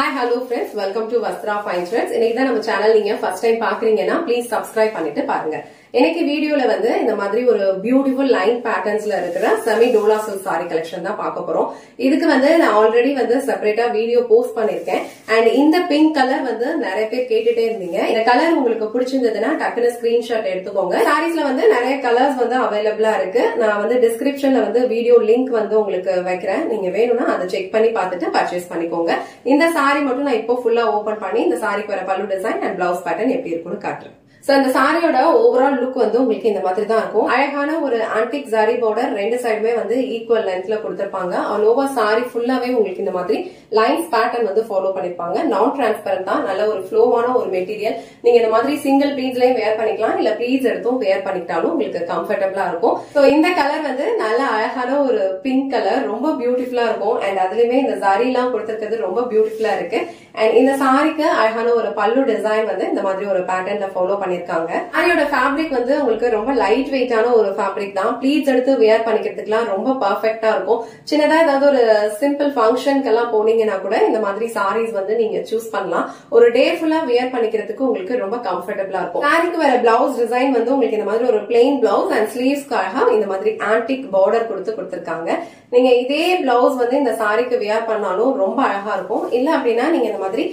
Hi hello friends welcome to Vastra fine friends இன்னைக்கு தான் நம்ம சேனல் நீங்க ஃபர்ஸ்ட் டைம் பாக்குறீங்கன்னா ப்ளீஸ் சப்ஸ்கிரைப் பண்ணிட்டு பாருங்க. இன்னைக்கு வீடியோல வந்து இந்த மாதிரி ஒரு பியூட்டிஃபுல் லைன் பேட்டர்ன்ஸ்ல இருக்கிற semi dola silk sari collection தான் பார்க்க போறோம். இதுக்கு வந்து நான் ஆல்ரெடி வந்து செப்பரேட்டா வீடியோ போஸ்ட் பண்ணிருக்கேன். அண்ட் இந்த பிங்க் கலர் வந்து நிறைய பேர் கேட்டுட்டே இருந்தீங்க. இந்த கலர் உங்களுக்கு பிடிச்சிருந்ததுன்னா டக்குனு ஸ்கிரீன்ஷாட் எடுத்துக்கோங்க. சாரீஸ்ல வந்து நிறைய கலர்ஸ் வந்து அவைலபிளா இருக்கு. நான் வந்து டிஸ்கிரிப்ஷன்ல வந்து வீடியோ லிங்க் வந்து உங்களுக்கு வைக்கிறேன். நீங்க வேணும்னா அதை செக் பண்ணி பார்த்துட்டு பர்ச்சேஸ் பண்ணிக்கோங்க. இந்த சாரி மட்டும் நான் இப்போ ஃபுல்லா ஓபன் பண்ணி இந்த சாரிக்கு வர பல்லு டிசைன் அண்ட் பிளவுஸ் பேட்டர்ன் எப்படி இருக்கும்னு காட்டுறேன். சோ இந்த சாரியோட ஓவரால் லுக் வந்து உங்களுக்கு இந்த மாதிரி தான் இருக்கும். அழகான ஒரு ஆன்டிக் சாரி பார்டர் ரெண்டு சைடுமே வந்து ஈக்குவல் லென்த்ல கொடுத்திருப்பாங்க. ஆல் ஓவர் சாரி ஃபுல்லாவே உங்களுக்கு இந்த மாதிரி லைன்ஸ் பேட்டர்ன் வந்து ஃபாலோ பண்ணிருப்பாங்க நான் டிரான்ஸ்பரண்ட் தான் நல்ல ஒரு ஃப்ளோவான ஒரு மெட்டீரியல் நீங்க இந்த மாதிரி சிங்கிள் பீட்ஸ்லயும் வேர் பண்ணிக்கலாம். இல்ல பீட்ஸ் எடுத்தும் வேர் பண்ணிக்கிட்டாலும் உங்களுக்கு கம்ஃபர்டபுளா இருக்கும். சோ இந்த கலர் வந்து நல்ல அழகான ஒரு பிங்க் கலர் ரொம்ப பியூட்டிஃபுல்லா இருக்கும். அண்ட் அதுலயுமே இந்த சாரி எல்லாம் கொடுத்திருக்கிறது ரொம்ப பியூட்டிஃபுல்லா இருக்கு. அண்ட் இந்த சாரிக்கு அழகான ஒரு பல்லு டிசைன் வந்து இந்த மாதிரி ஒரு பேட்டர்ன்ல ஃபாலோ பண்ணிருக்காங்க. சாரியோட ஃபேப்ரிக் வந்து உங்களுக்கு ரொம்ப லைட் வெயிட்டான ஒரு ஃபேப்ரிக் தான். ப்ளீட்ஸ் எடுத்து வியர் பண்ணிக்கிறதுக்குலாம் ரொம்ப பர்ஃபெக்டா இருக்கும். சின்னதா ஏதாவது ஒரு சிம்பிள் ஃபங்க்ஷனுக்கு எல்லாம் போனீங்கன்னா கூட இந்த மாதிரி சாரீஸ் வந்து நீங்க சூஸ் பண்ணலாம். ஒரு டே ஃபுல்லா வியர் பண்ணிக்கிறதுக்கு உங்களுக்கு ரொம்ப கம்ஃபர்டபிளா இருக்கும். சாரிக்கு வேற பிளவுஸ் டிசைன் வந்து உங்களுக்கு இந்த மாதிரி ஒரு பிளெயின் பிளவுஸ் அண்ட் ஸ்லீவ்ஸ்க்காக இந்த மாதிரி ஆன்டிக் பார்டர் கொடுத்து கொடுத்துருக்காங்க. நீங்க இதே பிளவுஸ் வந்து இந்த சாரிக்கு வியர் பண்ணாலும் ரொம்ப அழகா இருக்கும். இல்ல அப்படின்னா நீங்க இந்த மாதிரி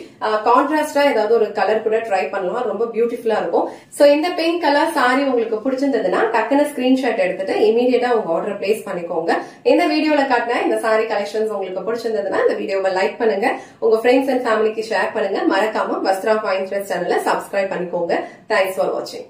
கான்ட்ராஸ்டா ஏதாவது ஒரு கலர் கூட ட்ரை பண்ணலாம். ரொம்ப பியூட்டிஃபுல்லா இருக்கும். சோ இந்த பிங்க் கலர் சாரி உங்களுக்கு பிடிச்சிருந்ததுன்னா டக்குனு ஸ்கிரீன்ஷாட் எடுத்துட்டு இமீடியட்டா உங்க ஆர்டர் பிளேஸ் பண்ணிக்கோங்க. இந்த வீடியோல காட்டின இந்த சாரி கலெக்ஷன்ஸ் உங்களுக்கு பிடிச்சிருந்ததுன்னா இந்த வீடியோவை லைக் பண்ணுங்க. உங்க ஃப்ரெண்ட்ஸ் அண்ட் ஃபேமிலிக்கு ஷேர் பண்ணுங்க. மறக்காம வஸ்த்ரா பாயிண்ட் சேனலை சப்ஸ்கிரைப் பண்ணிக்கோங்க. தேங்க்ஸ் ஃபார் வாட்சிங்